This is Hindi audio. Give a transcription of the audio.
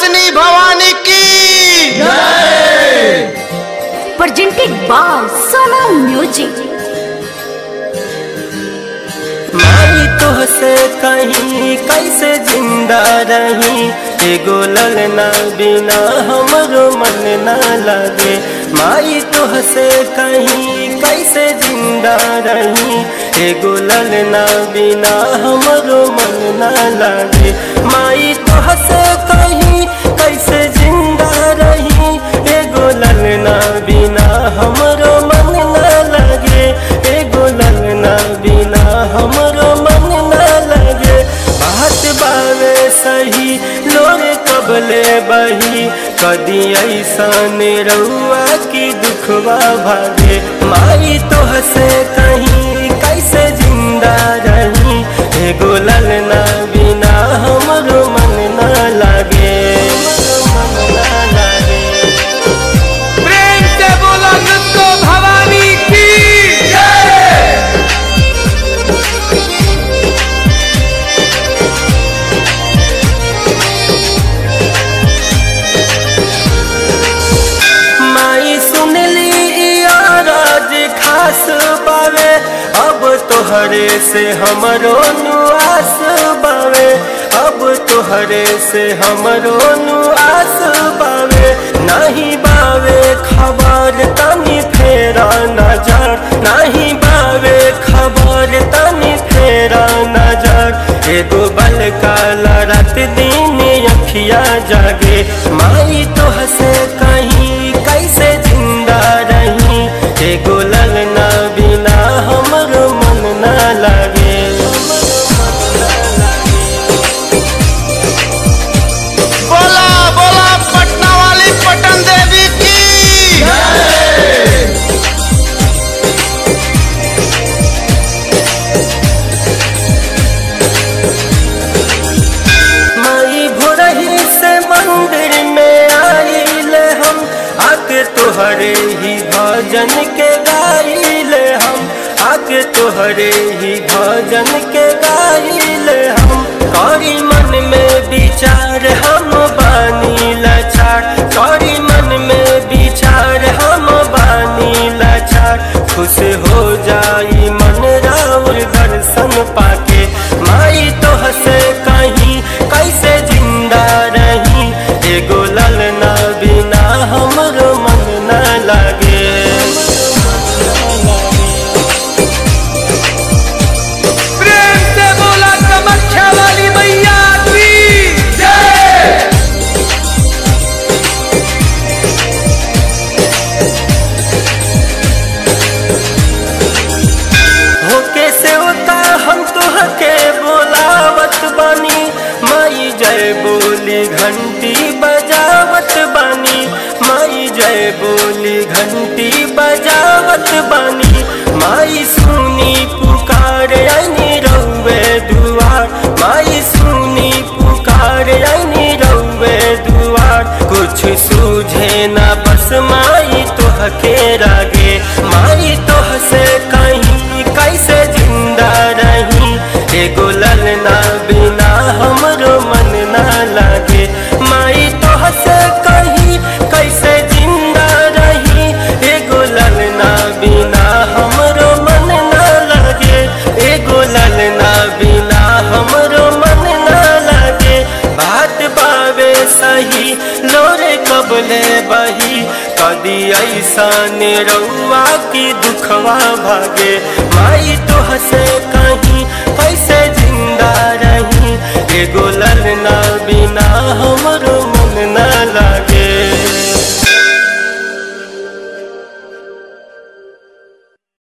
सिंहासनी भवानी की। presented by Sona Music. माई तोहसे कहीं कैसे ज़िंदा रही। एगो ललना बिना हमरो मन ना लागे। माई तोहसे कहीं कैसे ज़िंदा रही। एगो ललना बिना हमरो मन ना लागे। माई तोहसे कहीं बावे सही, लोग कबले बही। कदी ऐसन रउआ की दुखवा भागे। माई तो हसे कहीं, कैसे ज़िंदा रही? एगो ललना तोहरे से हमरो नुआस बावे। अब तोहरे से हमरो नुआस बावे। नहीं बावे खबर तनी फेरा नज़र नहीं बावे खबर तनी फेरा नज़र एगो बल काला रात दिन अखिया जागे। माई तो हसे कहीं भजन के गाइल हम। आके तोहरे ही भजन के गाइल हम। करी मन में विचार, हम बानी लचार करी मन में विचार, हम बानी लचार खुश बोली घंटी बजावत बानी। माई जय बोली, घंटी बजावत बानी। माई सुनी पुकार आईनी रहुए दुआर। माई सुनी पुकार आईनी रहुए दुआर। कुछ सूझे ना ऐसन रउआ की दुखवा भागे। माई तो हसे कहीं, पैसे ज़िंदा रही। एगो ललना बिना